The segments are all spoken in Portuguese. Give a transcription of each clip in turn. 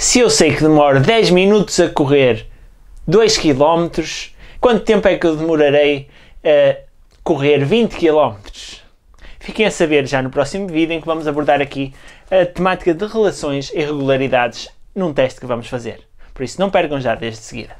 Se eu sei que demoro 10 minutos a correr 2 km, quanto tempo é que eu demorarei a correr 20 km? Fiquem a saber já no próximo vídeo em que vamos abordar aqui a temática de relações e regularidades num teste que vamos fazer. Por isso não percam já desde seguida.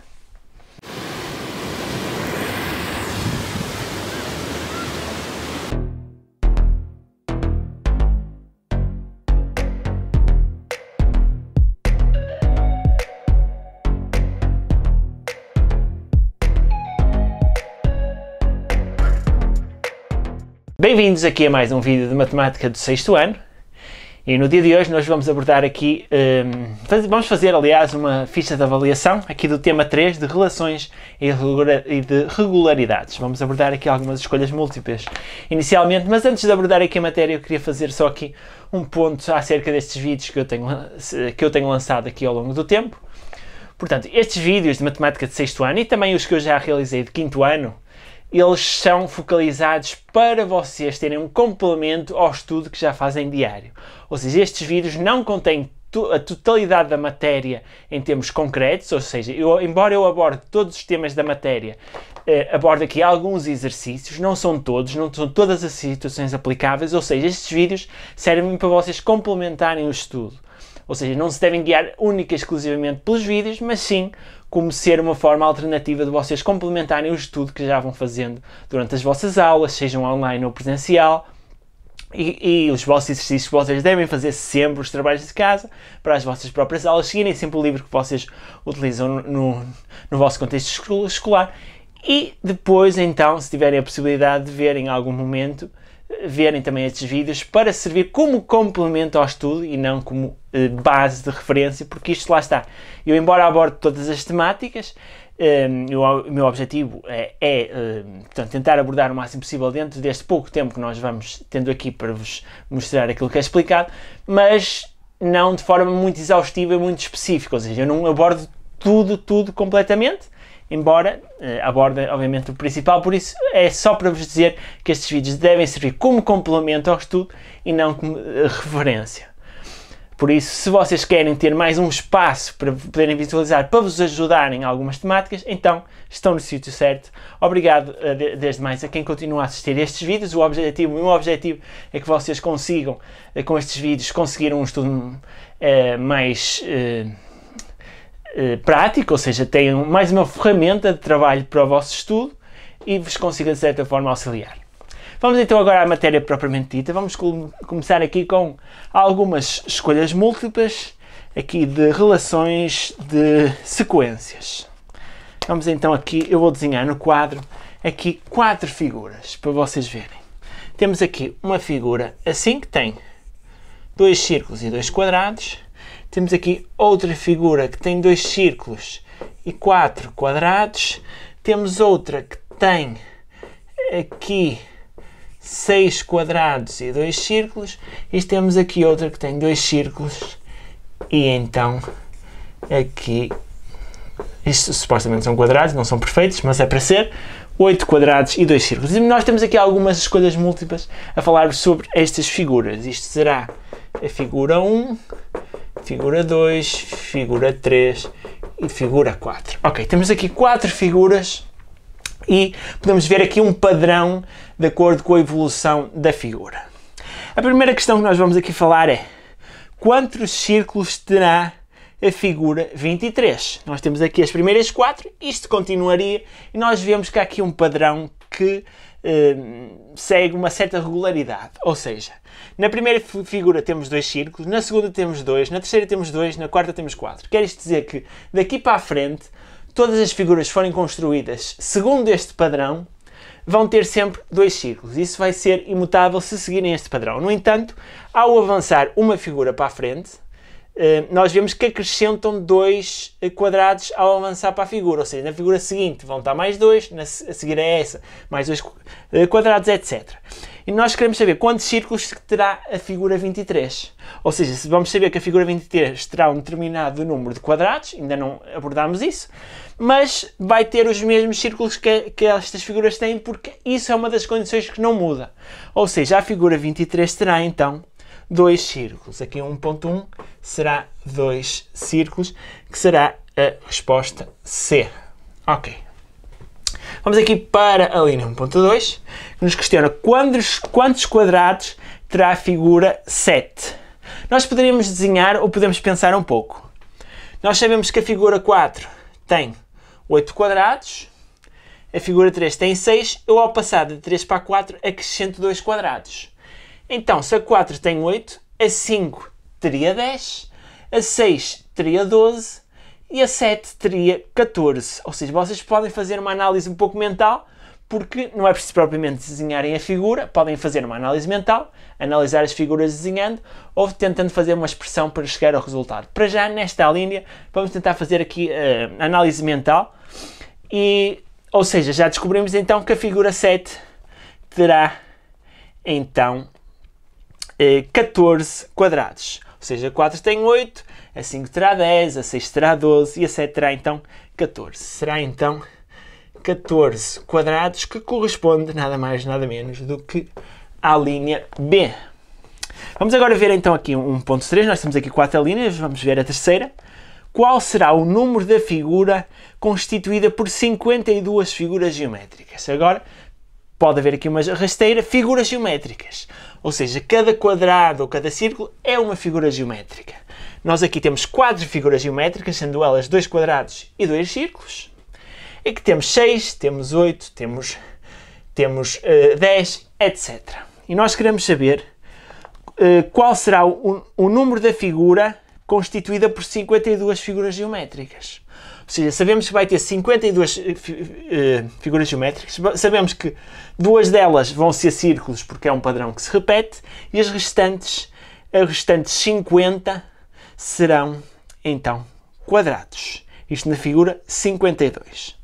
Bem-vindos aqui a mais um vídeo de matemática do sexto ano e no dia de hoje nós vamos abordar aqui, um, vamos fazer aliás uma ficha de avaliação aqui do tema 3 de relações e de regularidades. Vamos abordar aqui algumas escolhas múltiplas inicialmente, mas antes de abordar aqui a matéria eu queria fazer só aqui um ponto acerca destes vídeos que eu tenho, que eu tenho lançado aqui ao longo do tempo. Portanto, estes vídeos de matemática de sexto ano e também os que eu já realizei de quinto ano, eles são focalizados para vocês terem um complemento ao estudo que já fazem diário. Ou seja, estes vídeos não contêm a totalidade da matéria em termos concretos, ou seja, eu, embora eu aborde todos os temas da matéria, eh, abordo aqui alguns exercícios, não são todos, não são todas as situações aplicáveis, ou seja, estes vídeos servem para vocês complementarem o estudo. Ou seja, não se devem guiar única e exclusivamente pelos vídeos, mas sim como ser uma forma alternativa de vocês complementarem o estudo que já vão fazendo durante as vossas aulas, sejam online ou presencial. E, e, os vossos exercícios que vocês devem fazer sempre, os trabalhos de casa, para as vossas próprias aulas, seguirem sempre o livro que vocês utilizam no, no vosso contexto escolar. E depois, então, se tiverem a possibilidade de ver em algum momento, verem também estes vídeos para servir como complemento ao estudo e não como eh, base de referência, porque isto lá está. Eu, embora aborde todas as temáticas, eh, o meu objetivo é, é eh, portanto, tentar abordar o máximo possível dentro deste pouco tempo que nós vamos tendo aqui para vos mostrar aquilo que é explicado, mas não de forma muito exaustiva e muito específica, ou seja, eu não abordo tudo, tudo completamente, embora uh, aborde obviamente o principal, por isso é só para vos dizer que estes vídeos devem servir como complemento ao estudo e não como uh, referência. Por isso, se vocês querem ter mais um espaço para poderem visualizar, para vos ajudar em algumas temáticas, então estão no sítio certo. Obrigado uh, desde mais a quem continua a assistir estes vídeos. O objetivo, o meu objetivo é que vocês consigam, com estes vídeos, conseguir um estudo mais eh, prático, ou seja, tenham mais uma ferramenta de trabalho para o vosso estudo e vos consiga de certa forma auxiliar. Vamos então agora à matéria propriamente dita. Vamos começar aqui com algumas escolhas múltiplas aqui de relações de sequências. Vamos então aqui, eu vou desenhar no quadro aqui quatro figuras para vocês verem. Temos aqui uma figura assim que tem dois círculos e dois quadrados temos aqui outra figura que tem dois círculos e quatro quadrados. Temos outra que tem aqui seis quadrados e dois círculos. E temos aqui outra que tem dois círculos e então aqui isto supostamente são quadrados, não são perfeitos, mas é para ser 8 quadrados e 2 círculos. E nós temos aqui algumas escolhas múltiplas a falar sobre estas figuras. Isto será a figura 1, figura 2, figura 3 e figura 4. Ok, temos aqui quatro figuras e podemos ver aqui um padrão de acordo com a evolução da figura. A primeira questão que nós vamos aqui falar é quantos círculos terá a figura 23? Nós temos aqui as primeiras quatro, isto continuaria e nós vemos que há aqui um padrão que segue uma certa regularidade. Ou seja, na primeira figura temos dois círculos, na segunda temos dois, na terceira temos dois, na quarta temos quatro. Quer isto dizer que daqui para a frente, todas as figuras forem construídas segundo este padrão vão ter sempre dois círculos. Isso vai ser imutável se seguirem este padrão. No entanto, ao avançar uma figura para a frente, nós vemos que acrescentam dois eh, quadrados ao avançar para a figura, ou seja, na figura seguinte vão estar mais dois, na, a seguir a essa, mais dois eh, quadrados, etc. E nós queremos saber quantos círculos terá a figura 23. Ou seja, se vamos saber que a figura 23 terá um determinado número de quadrados, ainda não abordámos isso, mas vai ter os mesmos círculos que, que estas figuras têm, porque isso é uma das condições que não muda. Ou seja, a figura 23 terá então dois círculos. Aqui 1.1 será dois círculos, que será a resposta C. Ok. Vamos aqui para a linha 1.2, que nos questiona quantos, quantos quadrados terá a figura 7. Nós poderíamos desenhar ou podemos pensar um pouco. Nós sabemos que a figura 4 tem 8 quadrados, a figura 3 tem 6, eu ao passar de 3 para 4 acrescento 2 quadrados. Então, se a 4 tem 8, a 5 teria 10, a 6 teria 12 e a 7 teria 14. Ou seja, vocês podem fazer uma análise um pouco mental, porque não é preciso propriamente desenharem a figura, podem fazer uma análise mental, analisar as figuras desenhando ou tentando fazer uma expressão para chegar ao resultado. Para já, nesta linha, vamos tentar fazer aqui uh, análise mental e ou seja, já descobrimos então que a figura 7 terá então 14 eh, quadrados. Ou seja, 4 tem 8, a 5 terá 10, a 6 terá 12 e a 7 terá então 14. Será então 14 quadrados que corresponde nada mais nada menos do que à linha B. Vamos agora ver então aqui 1.3, nós temos aqui 4 linhas, vamos ver a terceira qual será o número da figura constituída por 52 figuras geométricas. Agora, pode haver aqui uma rasteira, figuras geométricas. Ou seja, cada quadrado ou cada círculo é uma figura geométrica. Nós aqui temos quatro figuras geométricas, sendo elas dois quadrados e dois círculos. E que temos 6, temos 8, temos, temos uh, 10, etc. E nós queremos saber uh, qual será o, o número da figura constituída por 52 figuras geométricas. Ou seja, sabemos que vai ter 52 uh, eh, figuras geométricas, sabemos que duas delas vão ser círculos porque é um padrão que se repete e as restantes, as restantes 50 serão então quadrados. Isto na figura 52.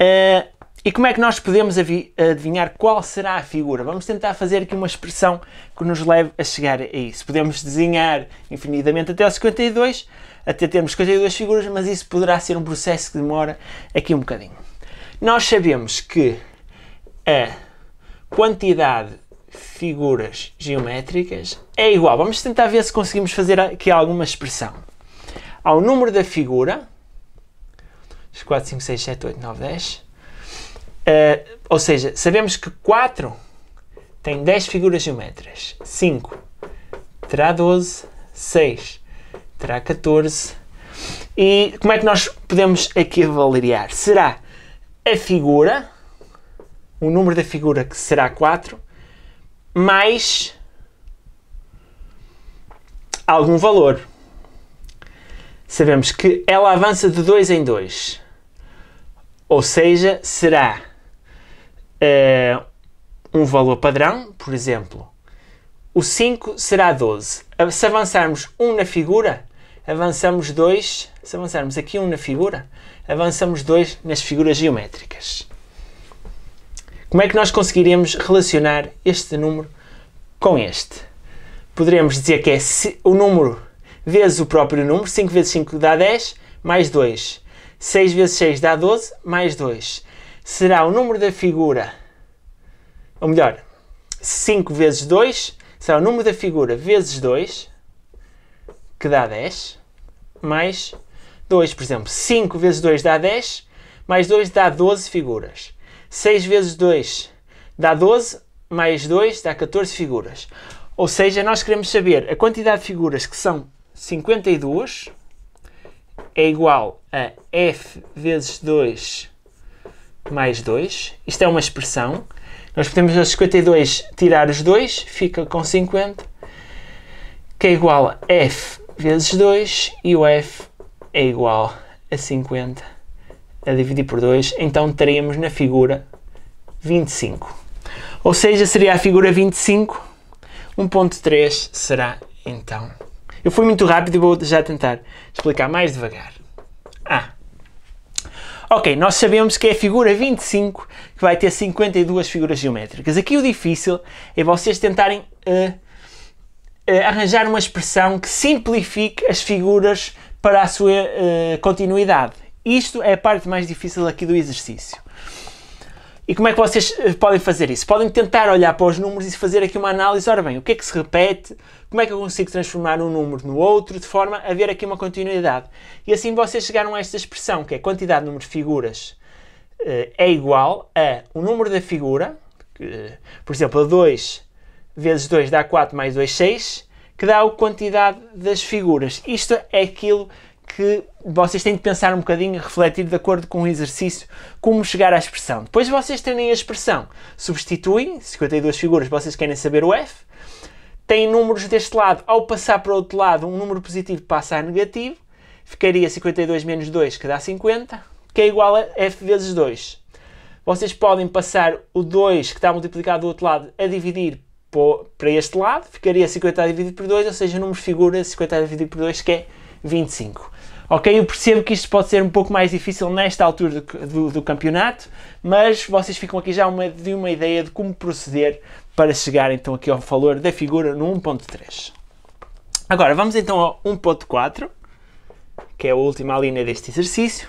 Uh, e como é que nós podemos adivinhar qual será a figura? Vamos tentar fazer aqui uma expressão que nos leve a chegar a isso. Podemos desenhar infinitamente até o 52, até termos 52 figuras, mas isso poderá ser um processo que demora aqui um bocadinho. Nós sabemos que a quantidade de figuras geométricas é igual. Vamos tentar ver se conseguimos fazer aqui alguma expressão. Ao número da figura, 4, 5, 6, 7, 8, 9, 10 Uh, ou seja, sabemos que 4 tem 10 figuras geométricas, 5 terá 12, 6 terá 14. E como é que nós podemos aqui avaliar? Será a figura, o número da figura que será 4, mais algum valor. Sabemos que ela avança de 2 em 2. Ou seja, será uh, um valor padrão, por exemplo, o 5 será 12. Se avançarmos 1 na figura, avançamos 2. Se avançarmos aqui 1 na figura, avançamos 2 nas figuras geométricas. Como é que nós conseguiremos relacionar este número com este? Poderemos dizer que é o número vezes o próprio número, 5 vezes 5 dá 10, mais 2. 6 vezes 6 dá 12, mais 2 será o número da figura, ou melhor, 5 vezes 2 será o número da figura vezes 2, que dá 10, mais 2, por exemplo, 5 vezes 2 dá 10, mais 2 dá 12 figuras. 6 vezes 2 dá 12, mais 2 dá 14 figuras. Ou seja, nós queremos saber a quantidade de figuras que são 52 é igual a f vezes 2 mais 2. Isto é uma expressão. Nós podemos aos 52 tirar os 2, fica com 50, que é igual a f vezes 2 e o f é igual a 50 a dividir por 2, então teríamos na figura 25. Ou seja, seria a figura 25, 1.3 será então. Eu fui muito rápido e vou já tentar explicar mais devagar. Ah, Ok, nós sabemos que é a figura 25 que vai ter 52 figuras geométricas. Aqui o difícil é vocês tentarem uh, uh, arranjar uma expressão que simplifique as figuras para a sua uh, continuidade. Isto é a parte mais difícil aqui do exercício. E como é que vocês eh, podem fazer isso? Podem tentar olhar para os números e fazer aqui uma análise. Ora bem, o que é que se repete? Como é que eu consigo transformar um número no outro de forma a haver aqui uma continuidade? E assim vocês chegaram a esta expressão, que é quantidade de números de figuras eh, é igual a o número da figura, que, por exemplo, 2 vezes 2 dá 4 mais 2, 6, que dá a quantidade das figuras. Isto é aquilo que vocês têm de pensar um bocadinho, refletir de acordo com o exercício, como chegar à expressão. Depois vocês têm a expressão, substituem, 52 figuras, vocês querem saber o F, têm números deste lado, ao passar para o outro lado, um número positivo passa a negativo, ficaria 52 menos 2, que dá 50, que é igual a F vezes 2. Vocês podem passar o 2 que está multiplicado do outro lado a dividir para este lado, ficaria 50 dividido por 2, ou seja, o número de figura 50 dividido por 2, que é 25. Ok, eu percebo que isto pode ser um pouco mais difícil nesta altura do, do, do campeonato, mas vocês ficam aqui já uma, de uma ideia de como proceder para chegar então aqui ao valor da figura no 1.3. Agora vamos então ao 1.4, que é a última linha deste exercício,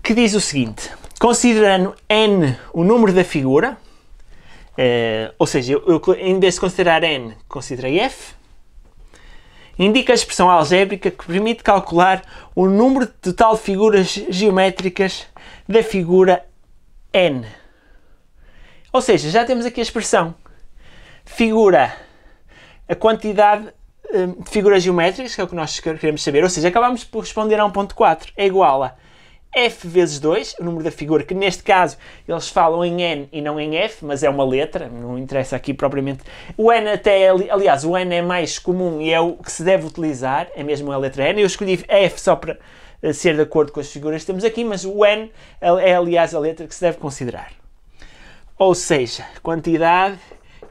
que diz o seguinte: considerando n o número da figura, eh, ou seja, eu, eu, em vez de considerar n, considerei f, indica a expressão algébrica que permite calcular o número total de figuras geométricas da figura n. Ou seja, já temos aqui a expressão. Figura, a quantidade hum, de figuras geométricas, que é o que nós queremos saber, ou seja, acabamos por responder a 1.4, é igual a f vezes 2, o número da figura, que neste caso eles falam em n e não em f, mas é uma letra, não interessa aqui propriamente. O n até, é, aliás, o n é mais comum e é o que se deve utilizar, é mesmo a letra n. Eu escolhi f só para eh, ser de acordo com as figuras que temos aqui, mas o n é, aliás, a letra que se deve considerar. Ou seja, quantidade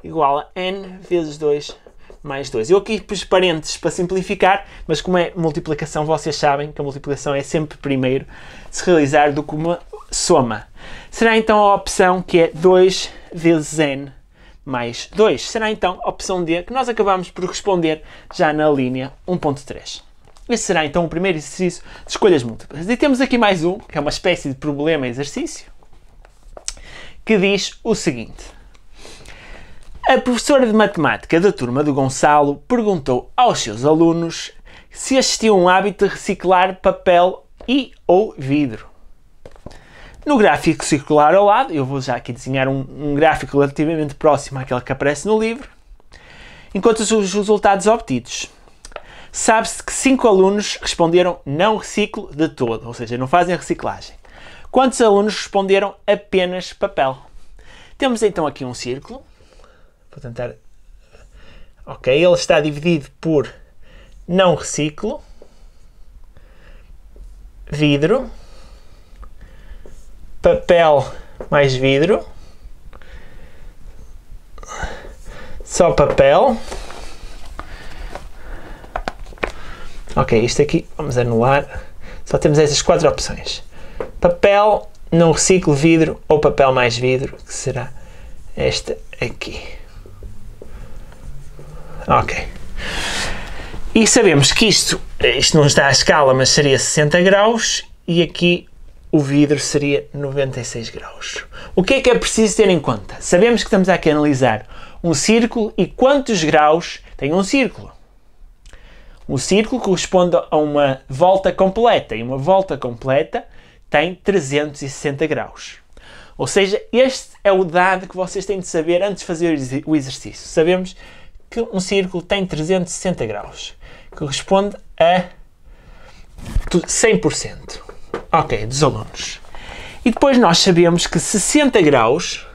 igual a n vezes 2 mais 2. Eu aqui pus parênteses para simplificar, mas como é multiplicação, vocês sabem que a multiplicação é sempre primeiro se realizar do que uma soma. Será então a opção que é 2 vezes n mais 2. Será então a opção D, que nós acabamos por responder já na linha 1.3. Esse será então o primeiro exercício de escolhas múltiplas. E temos aqui mais um, que é uma espécie de problema-exercício, que diz o seguinte. A professora de matemática da turma do Gonçalo perguntou aos seus alunos se tinham um hábito de reciclar papel e ou vidro. No gráfico circular ao lado, eu vou já aqui desenhar um, um gráfico relativamente próximo àquele que aparece no livro, enquanto os resultados obtidos. Sabe-se que 5 alunos responderam não reciclo de todo, ou seja, não fazem reciclagem. Quantos alunos responderam apenas papel? Temos então aqui um círculo Vou tentar. Ok, ele está dividido por não reciclo, vidro, papel mais vidro, só papel. Ok, isto aqui vamos anular. Só temos essas quatro opções: papel, não reciclo, vidro ou papel mais vidro, que será esta aqui. Ok. E sabemos que isto, isto não está à escala, mas seria 60 graus e aqui o vidro seria 96 graus. O que é que é preciso ter em conta? Sabemos que estamos aqui a analisar um círculo e quantos graus tem um círculo. Um círculo corresponde a uma volta completa e uma volta completa tem 360 graus. Ou seja, este é o dado que vocês têm de saber antes de fazer o exercício. Sabemos que um círculo tem 360 graus, que corresponde a 100%. Ok, dos alunos. E depois nós sabemos que 60 graus,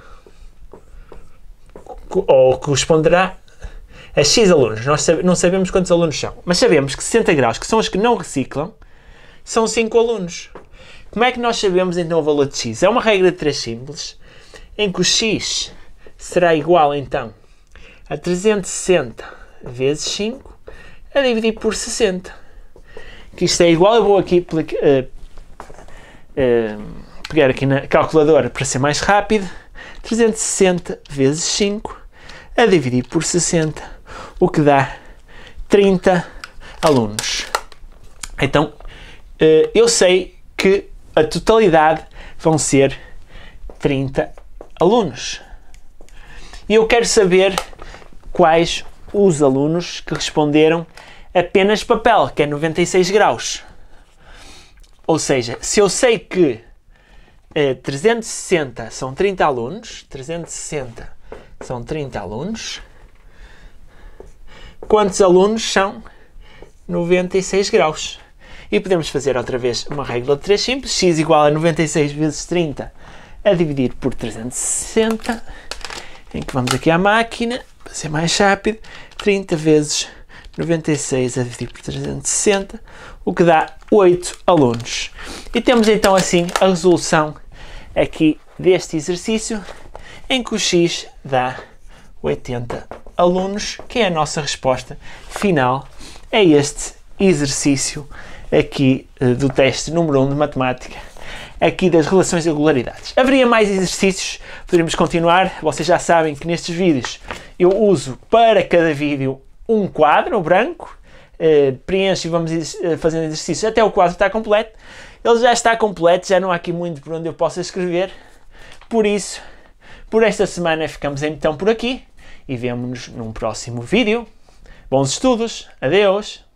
ou corresponderá a X alunos. Nós não sabemos quantos alunos são, mas sabemos que 60 graus, que são os que não reciclam, são 5 alunos. Como é que nós sabemos então o valor de X? É uma regra de 3 simples, em que o X será igual então a 360 vezes 5 a dividir por 60. Que isto é igual, eu vou aqui uh, uh, pegar aqui na calculadora para ser mais rápido. 360 vezes 5 a dividir por 60, o que dá 30 alunos. Então, uh, eu sei que a totalidade vão ser 30 alunos. E eu quero saber quais os alunos que responderam apenas papel, que é 96 graus. Ou seja, se eu sei que eh, 360 são 30 alunos, 360 são 30 alunos, quantos alunos são 96 graus? E podemos fazer outra vez uma regra de 3 simples, x igual a 96 vezes 30 a dividir por 360, em que vamos aqui à máquina, ser mais rápido, 30 vezes 96 a dividir por 360, o que dá 8 alunos. E temos então assim a resolução aqui deste exercício, em que o x dá 80 alunos, que é a nossa resposta final a este exercício aqui eh, do teste número 1 de matemática, aqui das relações de regularidades. Haveria mais exercícios, poderíamos continuar. Vocês já sabem que nestes vídeos eu uso para cada vídeo um quadro branco, eh, preencho e vamos eh, fazendo exercícios até o quadro estar completo. Ele já está completo, já não há aqui muito por onde eu possa escrever. Por isso, por esta semana ficamos então por aqui e vemo-nos num próximo vídeo. Bons estudos, adeus!